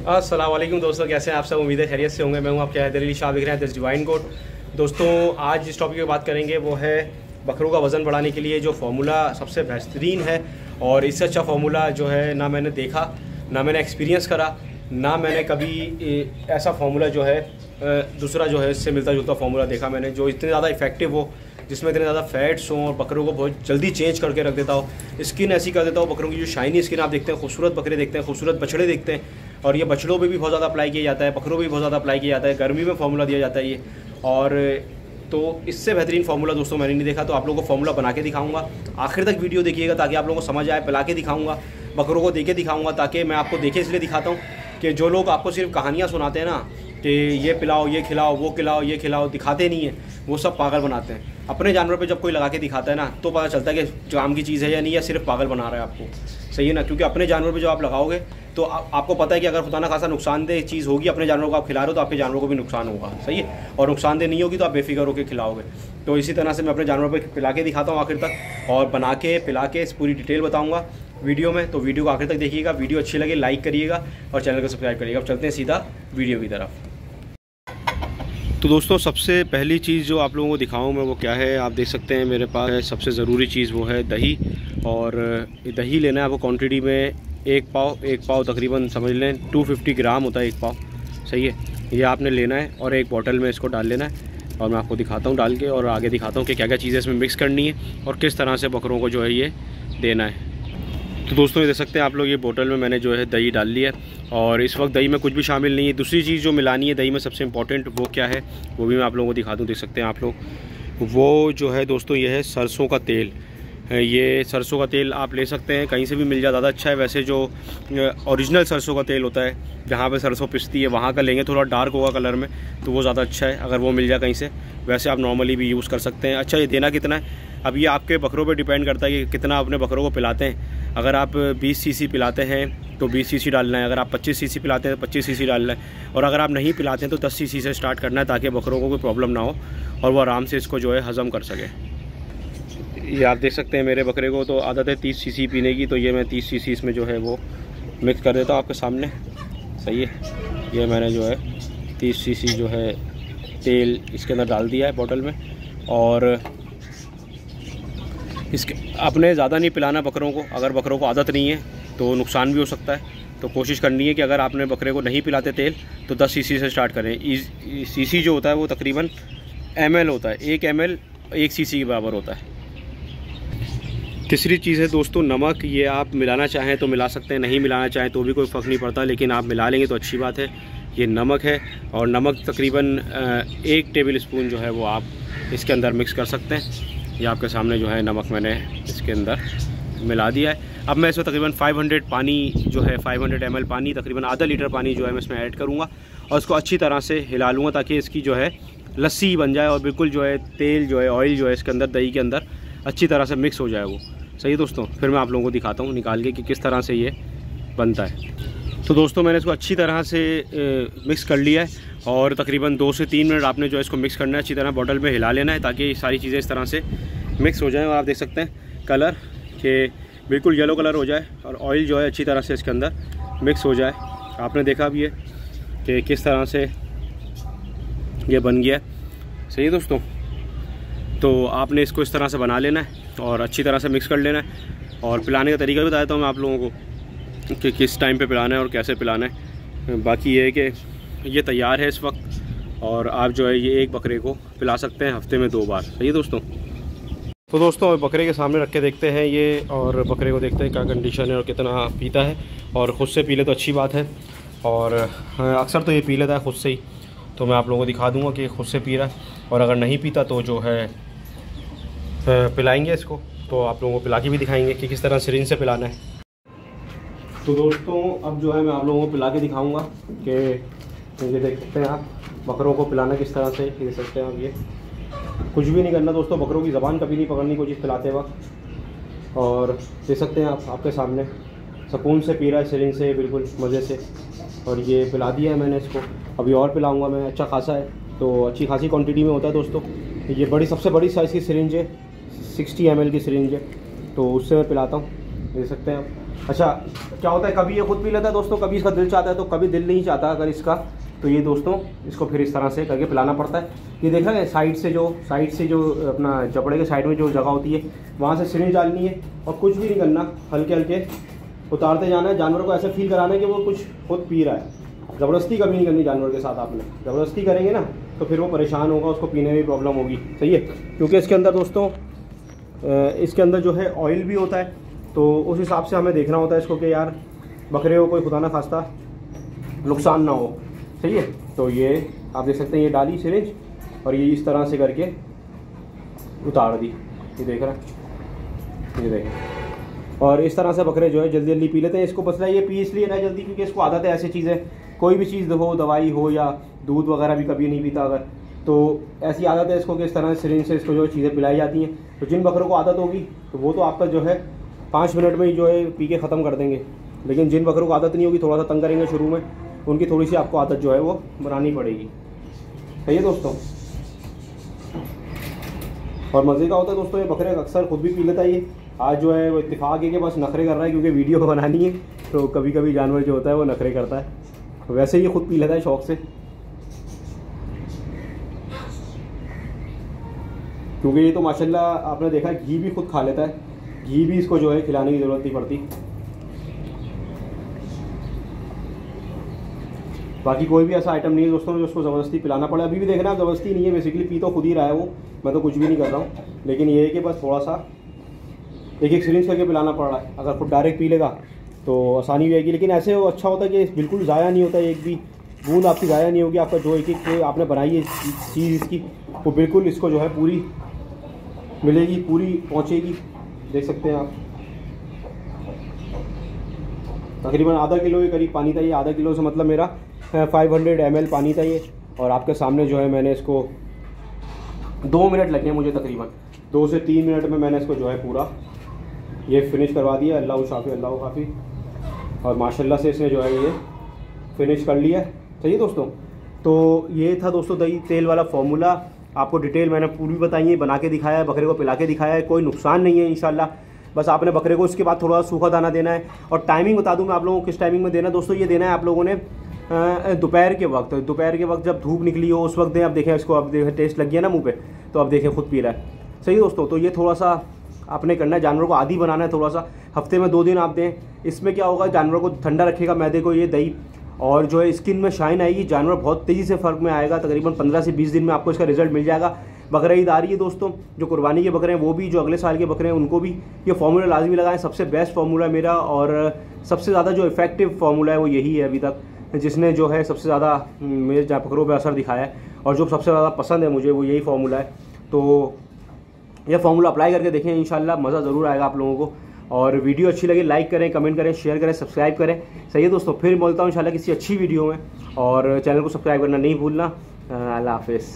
असलम दोस्तों, कैसे हैं आप सब? उम्मीद है खैरियत से होंगे। मैं हूँ आपके हैदर अली शाह दिख रहे हैं दिस डिवाइन कोड दोस्तों, आज जिस टॉपिक की बात करेंगे, वो है बकरों का वज़न बढ़ाने के लिए जो फार्मूला सबसे बेहतरीन है। और इससे अच्छा फार्मूला जो है, ना मैंने देखा, ना मैंने एक्सपीरियंस करा, ना मैंने कभी ऐसा फार्मूला जो है दूसरा जो है, इससे मिलता जुलता फार्मूला देखा मैंने, जो इतने ज़्यादा इफ़ेक्टिव हो, जिसमें इतने ज़्यादा फैट्स हों और बकरों को बहुत जल्दी चेंज करके रख देता हो। स्किन ऐसी कर देता हो, बकरों की जो शाइनी स्किन आप देखते हैं, खूबसूरत बकरे देखते हैं, खूबसूरत बछड़े देखते हैं और ये बछड़ों पर भी बहुत ज़्यादा अप्लाई किया जाता है पखरों पर भी बहुत ज़्यादा अप्लाई किया जाता है, गर्मी में फॉर्मूला दिया जाता है ये। और तो इससे बेहतरीन फॉर्मूला दोस्तों मैंने नहीं देखा तो आप लोगों को फार्मूला बना के दिखाऊँगा। आखिर तक वीडियो देखिएगा ताकि आप लोगों को समझ आए, पिला के दिखाऊँगा, बकरों को देखे दिखाऊँगा ताकि मैं आपको देखे इसलिए दिखाता हूँ। कि जो लोग आपको सिर्फ़ कहानियाँ सुनाते हैं ना कि ये पिलाओ ये खिलाओ वो खिलाओ ये खिलाओ दिखाते नहीं है वो सब पागल बनाते हैं। अपने जानवर पे जब कोई लगा के दिखाता है ना तो पता चलता है कि काम की चीज़ है या नहीं या सिर्फ़ पागल बना रहा है आपको। सही है ना? क्योंकि अपने जानवर पे जो आप लगाओगे तो आ, आपको पता है कि अगर खुदा ना खासा नुकसानदेह चीज़ होगी अपने जानवरों को आप खिला रहे हो तो आपके जानवरों को भी नुकसान होगा। सही है? और नुकसानदेह नहीं होगी तो आप बेफिक्र होकर खिलाओगे। तो इसी तरह से मैं अपने जानवरों पर पिला के दिखाता हूँ आखिर तक और बना के पिला के पूरी डिटेल बताऊँगा। वीडियो में तो वीडियो को आखिर तक देखिएगा। वीडियो अच्छी लगे लाइक करिएगा और चैनल को सब्सक्राइब करिएगा। अब चलते हैं सीधा वीडियो की तरफ़। तो दोस्तों, सबसे पहली चीज़ जो आप लोगों को दिखाऊँ मैं, वो क्या है? आप देख सकते हैं मेरे पास सबसे ज़रूरी चीज़ वो है दही। और दही लेना है आपको क्वांटिटी में एक पाव एक पाव तकरीबन समझ लें 250 ग्राम होता है एक पाव। सही है? ये आपने लेना है और एक बॉटल में इसको डाल लेना है। और मैं आपको दिखाता हूँ डाल के और आगे दिखाता हूँ कि क्या क्या चीज़ें इसमें मिक्स करनी है और किस तरह से बकरों को जो है ये देना है। तो दोस्तों, ये देख सकते हैं आप लोग, ये बोतल में मैंने जो है दही डाल लिया और इस वक्त दही में कुछ भी शामिल नहीं है। दूसरी चीज़ जो मिलानी है दही में सबसे इंपॉर्टेंट वो क्या है, वो भी मैं आप लोगों को दिखा दूँ, देख सकते हैं आप लोग। वो जो है दोस्तों, ये है सरसों का तेल। ये सरसों का तेल आप ले सकते हैं, कहीं से भी मिल जाए, ज़्यादा अच्छा है। वैसे जो ओरिजिनल सरसों का तेल होता है, जहाँ पे सरसों पिसती है, वहाँ का लेंगे थोड़ा डार्क होगा कलर में तो वो ज़्यादा अच्छा है, अगर वो मिल जाए कहीं से। वैसे आप नॉर्मली भी यूज़ कर सकते हैं। अच्छा ये देना कितना है? अब ये आपके बकरों पर डिपेंड करता है कि कितना अपने बकरों को पिलाते हैं। अगर आप 20 सीसी पिलाते हैं तो 20 सीसी डालना है, अगर आप 25 सीसी पिलाते हैं तो 25 सीसी डालना है। और अगर आप नहीं पिलाते हैं तो 10 सीसी से स्टार्ट करना है ताकि बकरों को कोई प्रॉब्लम ना हो और वो आराम से इसको जो है हज़म कर सके। ये आप देख सकते हैं मेरे बकरे को तो आदत है तीस सी पीने की तो ये मैं तीस सी इसमें जो है वो मिक्स कर देता हूँ आपके सामने। सही है। ये मैंने जो है तीस सी जो है तेल इसके अंदर डाल दिया है बॉटल में और इसके आपने ज़्यादा नहीं पिलाना बकरों को, अगर बकरों को आदत नहीं है तो नुकसान भी हो सकता है। तो कोशिश करनी है कि अगर आपने बकरे को नहीं पिलाते तेल तो 10 सीसी से स्टार्ट करें। सीसी जो होता है वो तकरीबन एमएल होता है। एक एम एक सीसी के बराबर होता है। तीसरी चीज़ है दोस्तों, नमक। ये आप मिलाना चाहें तो मिला सकते हैं, नहीं मिलाना चाहें तो भी कोई फ़र्क नहीं पड़ता, लेकिन आप मिला लेंगे तो अच्छी बात है। ये नमक है और नमक तकरीबन एक टेबल स्पून जो है वो आप इसके अंदर मिक्स कर सकते हैं। ये आपके सामने जो है नमक मैंने इसके अंदर मिला दिया है। अब मैं इसमें तकरीबन 500 पानी जो है 500 हंड्रेड पानी, तकरीबन आधा लीटर पानी जो है मैं इसमें ऐड करूँगा और इसको अच्छी तरह से हिला लूँगा ताकि इसकी जो है लस्सी बन जाए और बिल्कुल जो है तेल जो है ऑयल जो है इसके अंदर, दही के अंदर अच्छी तरह से मिक्स हो जाए वो। सही है दोस्तों? फिर मैं आप लोगों को दिखाता हूँ निकाल के कि किस तरह से ये बनता है। तो दोस्तों, मैंने इसको अच्छी तरह से मिक्स कर लिया है। और तकरीबन दो से तीन मिनट आपने जो है इसको मिक्स करना है, अच्छी तरह बॉटल में हिला लेना है ताकि सारी चीज़ें इस तरह से मिक्स हो जाएँ। और आप देख सकते हैं कलर के बिल्कुल येलो कलर हो जाए और ऑयल जो है अच्छी तरह से इसके अंदर मिक्स हो जाए। आपने देखा भी है कि किस तरह से ये बन गया सही है दोस्तों? तो आपने इसको इस तरह से बना लेना है और अच्छी तरह से मिक्स कर लेना है। और पिलाने का तरीका भी बताता हूँ मैं आप लोगों को कि किस टाइम पे पिलाना है और कैसे पिलाना है। बाकी ये है कि ये तैयार है इस वक्त और आप जो है ये एक बकरे को पिला सकते हैं हफ़्ते में दो बार। सही है दोस्तों? तो दोस्तों बकरे के सामने रख के देखते हैं ये और बकरे को देखते हैं क्या कंडीशन है और कितना पीता है और ख़ुद से पी ले तो अच्छी बात है और अक्सर तो ये पी लेता है ख़ुद से ही। तो मैं आप लोगों को दिखा दूँगा कि खुद से पी रहा है और अगर नहीं पीता तो जो है पिलाएँगे इसको। तो आप लोगों को पिला के भी दिखाएँगे कि किस तरह सिरिंज से पिलाना है। तो दोस्तों, अब जो है मैं आप लोगों को पिला के दिखाऊँगा कि ये देख सकते हैं आप, बकरों को पिलाना किस तरह से देख सकते हैं आप ये। कुछ भी नहीं करना दोस्तों, बकरों की ज़बान कभी नहीं पकड़नी, कोई चीज़ पिलाते वक्त। और देख सकते हैं आप, आपके सामने, सुकून से पी रहा है सिरिंज से, बिल्कुल, मज़े से। और ये पिला दिया है मैंने इसको। अभी और पिलाऊँगा मैं अच्छा खासा है तो अच्छी खासी क्वांटिटी में होता है दोस्तों। ये बड़ी, सबसे बड़ी साइज़ की सिरिंज है सिक्सटी एम की सिरिंज है तो उससे मैं पिलाता हूँ, देख सकते हैं आप। अच्छा क्या होता है, कभी ये खुद पी लेता है दोस्तों, कभी इसका दिल चाहता है तो कभी दिल नहीं चाहता अगर इसका। तो ये दोस्तों, इसको फिर इस तरह से करके पिलाना पड़ता है। ये देखा है साइड से जो, साइड से जो, अपना चपड़े के साइड में जो जगह होती है, वहाँ से सिरिंज डालनी है और कुछ भी नहीं करना हल्के हल्के उतारते जाना है। जानवर को ऐसे फील कराना है कि वो कुछ खुद पी रहा है। ज़बरदस्ती कभी नहीं करनी जानवर के साथ आपने। ज़बरदस्ती करेंगे ना तो फिर वो परेशान होगा, उसको पीने में प्रॉब्लम होगी। सही है? क्योंकि इसके अंदर दोस्तों इसके अंदर जो है ऑयल भी होता है तो उस हिसाब से हमें देखना होता है इसको कि यार, बकरे को कोई खुदा ना खास्ता, नुकसान ना हो। सही है? तो ये, आप देख सकते हैं ये डाली सिरिंज और ये इस तरह से करके उतार दी। ये देख रहा ये देख और इस तरह से बकरे जो है जल्दी जल्दी पी लेते हैं। इसको पसला ये पी इसलिए ना जल्दी क्योंकि इसको आदत है ऐसी चीज़ें। कोई भी चीज़ हो, दवाई हो या दूध वगैरह भी कभी नहीं पीता अगर। तो ऐसी आदत है इसको कि इस तरह से सिरिंज से इसको जो चीज़ें पिलाई जाती हैं। तो जिन बकरों को आदत होगी तो वो तो आपका जो है पाँच मिनट में ही जो है पी के ख़त्म कर देंगे। लेकिन जिन बकरों को आदत नहीं होगी, थोड़ा सा तंग करेंगे शुरू में। उनकी थोड़ी सी आपको आदत जो है वो बनानी पड़ेगी। सही है दोस्तों? और मज़े का होता है दोस्तों, ये बकरे अक्सर खुद भी पी लेता है ये। आज जो है वो इतफाक़ है कि बस नखरे कर रहा है क्योंकि वीडियो बनानी है तो कभी कभी जानवर जो होता है वो नखरे करता है। वैसे ही खुद पी लेता है शौक से। क्योंकि ये तो माशाल्लाह आपने देखा, घी भी खुद खा लेता है। घी भी इसको जो है खिलाने की ज़रूरत नहीं पड़ती। बाकी कोई भी ऐसा आइटम नहीं है दोस्तों, जो उसको ज़बरदस्ती पिलाना पड़े। अभी भी देखना, ज़बरदस्ती नहीं है बेसिकली पी तो खुद ही रहा है वो। मैं तो कुछ भी नहीं कर रहा हूँ। लेकिन ये है कि बस थोड़ा सा एक एक सिरिंज करके पिलाना पड़ रहा है। अगर खुद डायरेक्ट पी लेगा तो आसानी भी आएगी लेकिन ऐसे अच्छा होता है कि बिल्कुल ज़ाया नहीं होता एक भी बूंद आपकी ज़ाया नहीं होगी, आपका जो एक एक आपने बनाई है चीज़ इसकी, वो बिल्कुल इसको जो है पूरी मिलेगी, पूरी पहुँचेगी। देख सकते हैं आप। तकरीबन आधा किलो के करीब पानी था, ये आधा किलो से मतलब मेरा फाइव हंड्रेड एम पानी था ये, और आपके सामने जो है मैंने इसको दो मिनट लगे मुझे तकरीबन। दो से तीन मिनट में मैंने इसको जो है पूरा ये फिनिश करवा दिया। अल्लाह शाफी, अल्लाह काफ़ी और माशाल्लाह से इसने जो है ये फिनिश कर लिया। सही है दोस्तों? तो ये था दोस्तों दही तेल वाला फॉर्मूला आपको डिटेल मैंने पूरी बताई है, बना के दिखाया है, बकरे को पिला के दिखाया है, कोई नुकसान नहीं है इन बस आपने बकरे को इसके बाद थोड़ा सूखा दाना देना है। और टाइमिंग बता दूँ मैं आप लोगों को किस टाइमिंग में देना है। दोस्तों ये देना है आप लोगों ने दोपहर के वक्त। दोपहर के वक्त जब धूप निकली हो, उस वक्त दें आप देखें, इसको अब देखें टेस्ट लग गया ना मुँह पे तो अब देखें, खुद पी रहा है। सही दोस्तों तो ये थोड़ा सा आपने करना है, जानवरों को आदि बनाना है थोड़ा सा। हफ़्ते में दो दिन आप दें। इसमें क्या होगा, जानवर को ठंडा रखेगा, मैदे को, ये दही, और जो है स्किन में शाइन आएगी। जानवर बहुत तेज़ी से फ़र्क में आएगा, तकरीबन पंद्रह से बीस दिन में आपको इसका रिज़ल्ट मिल जाएगा। बकरा ईद आ रही है दोस्तों, जो कुर्बानी के बकरे हैं, वो भी, जो अगले साल के बकरे हैं, उनको भी ये फार्मूला लाजमी लगाएँ। सबसे बेस्ट फार्मूला मेरा, और सबसे ज़्यादा जो इफ़ेक्टिव फार्मूला है, वो यही है अभी तक। जिसने जो है सबसे ज़्यादा मेरे जापकरों पर असर दिखाया है और जो सबसे ज़्यादा पसंद है मुझे वो यही फार्मूला है। तो यह फार्मूला अप्लाई करके देखें इन मज़ा ज़रूर आएगा आप लोगों को। और वीडियो अच्छी लगे लाइक करें कमेंट करें शेयर करें सब्सक्राइब करें। सही है दोस्तों, फिर बोलता हूँ इंशाल्लाह किसी अच्छी वीडियो में। और चैनल को सब्सक्राइब करना नहीं भूलना। अल्लाह हाफिज़।